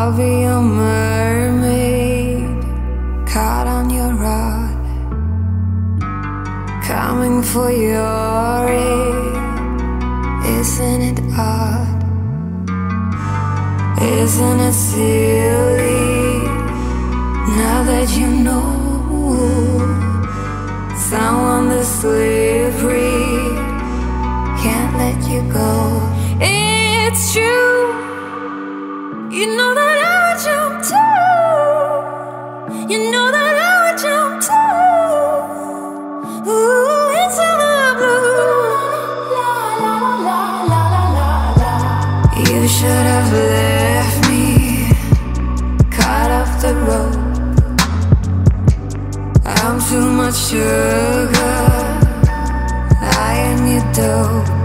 I'll be your mermaid, caught on your rod, coming for your aid. Isn't it odd? Isn't it silly? Now that you know someone that's slippery can't let you go. It's true. Sugar. I am your dope.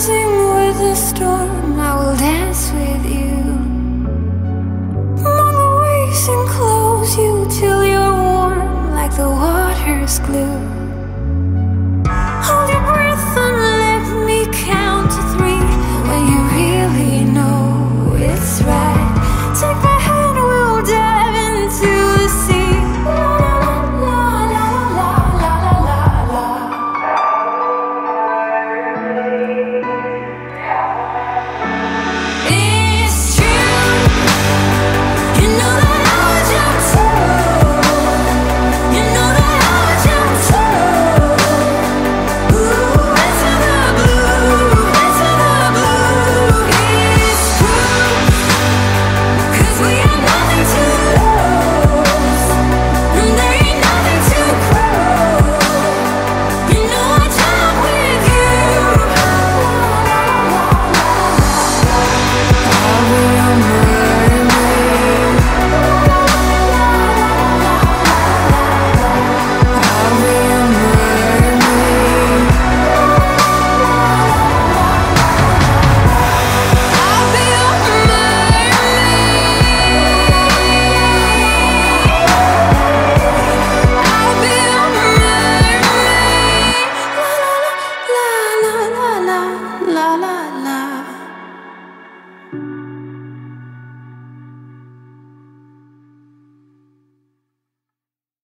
Dancing with the storm, I will dance with you. Among the waves enclose you till you're warm, like the water's glue.